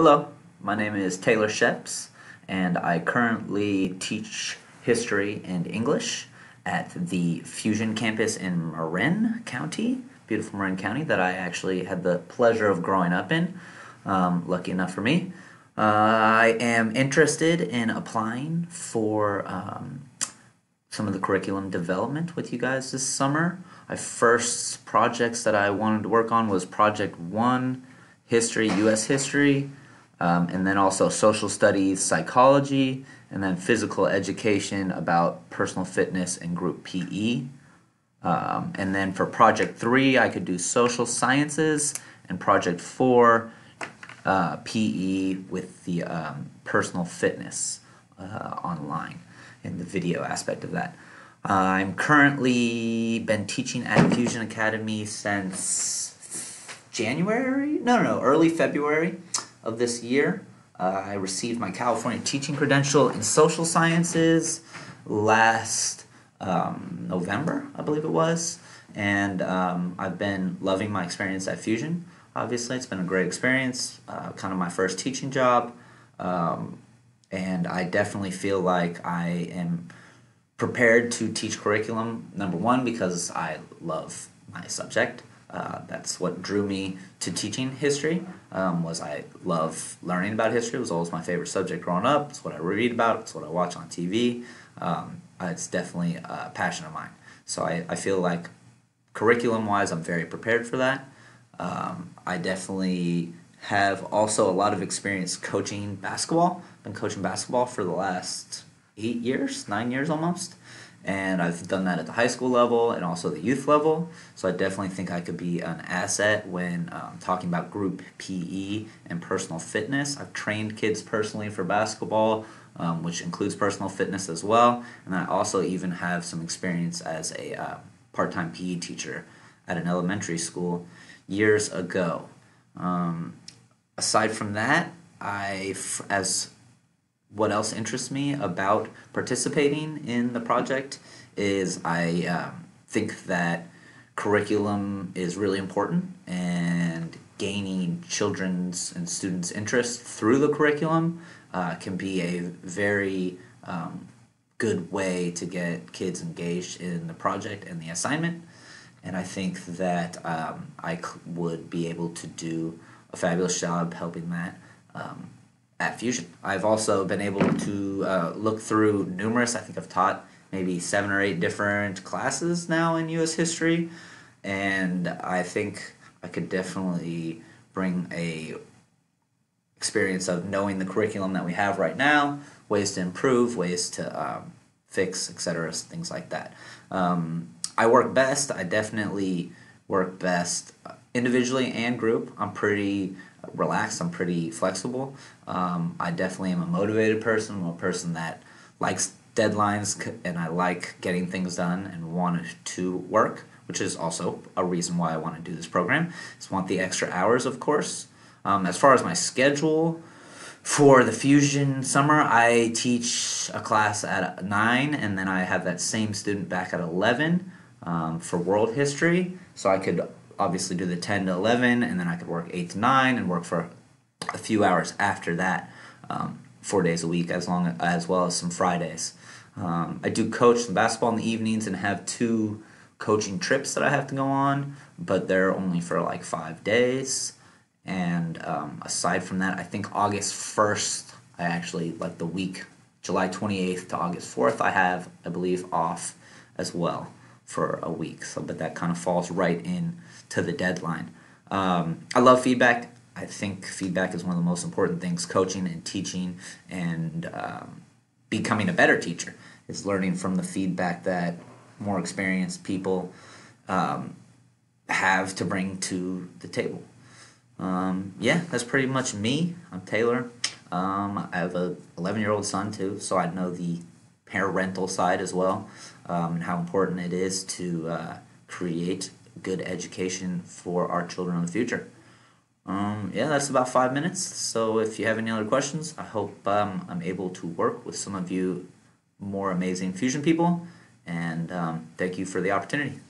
Hello, my name is Taylor Schepps, and I currently teach history and English at the Fusion campus in Marin County, beautiful Marin County, that I actually had the pleasure of growing up in. Um, lucky enough for me. Uh, I am interested in applying for um, some of the curriculum development with you guys this summer. My first projects that I wanted to work on was Project One, History, U.S. History um, and then also social studies, psychology, and then physical education about personal fitness and group PE. Um, and then for project three, I could do social sciences, and project four, uh, PE with the um, personal fitness uh, online and the video aspect of that. Uh, I'm currently been teaching at Fusion Academy since January. No, no, no, early February of this year. Uh, I received my California teaching credential in social sciences last um, November, I believe it was. And um, I've been loving my experience at Fusion. Obviously, it's been a great experience, uh, kind of my first teaching job. Um, and I definitely feel like I am prepared to teach curriculum, number one, because I love my subject. Uh, that's what drew me to teaching history. Um, was I love learning about history. It was always my favorite subject growing up. It's what I read about. It's what I watch on TV. Um, it's definitely a passion of mine. So I, I feel like curriculum wise, I'm very prepared for that. Um, I definitely have also a lot of experience coaching basketball. Been coaching basketball for the last eight years, nine years almost and I've done that at the high school level and also the youth level. So I definitely think I could be an asset when um, talking about group PE and personal fitness. I've trained kids personally for basketball, um, which includes personal fitness as well, and I also even have some experience as a uh, part-time PE teacher at an elementary school years ago. Um, aside from that, I, as what else interests me about participating in the project is I um, think that curriculum is really important and gaining children's and students' interest through the curriculum uh, can be a very um, good way to get kids engaged in the project and the assignment. And I think that um, I would be able to do a fabulous job helping that. Um, at Fusion. I've also been able to uh, look through numerous, I think I've taught maybe seven or eight different classes now in U.S. history, and I think I could definitely bring a experience of knowing the curriculum that we have right now, ways to improve, ways to um, fix, etc., things like that. Um, I work best. I definitely work best individually and group. I'm pretty relaxed. I'm pretty flexible. Um, I definitely am a motivated person. I'm a person that likes deadlines and I like getting things done and want to work, which is also a reason why I want to do this program. Just want the extra hours, of course. Um, as far as my schedule for the Fusion summer, I teach a class at 9 and then I have that same student back at 11 um, for world history. So I could obviously do the 10 to 11 and then I could work 8 to 9 and work for a few hours after that um, four days a week as long as well as some Fridays. Um, I do coach some basketball in the evenings and have two coaching trips that I have to go on, but they're only for like five days. And um, aside from that, I think August 1st, I actually like the week, July 28th to August 4th, I have, I believe, off as well for a week. So, but that kind of falls right in to the deadline. Um, I love feedback. I think feedback is one of the most important things coaching and teaching and um, becoming a better teacher is learning from the feedback that more experienced people um, have to bring to the table. Um, yeah, that's pretty much me. I'm Taylor. Um, I have a 11 year old son too, so I know the parental side as well um, and how important it is to uh, create good education for our children in the future. Um, yeah, that's about five minutes. So if you have any other questions, I hope um, I'm able to work with some of you more amazing Fusion people. And um, thank you for the opportunity.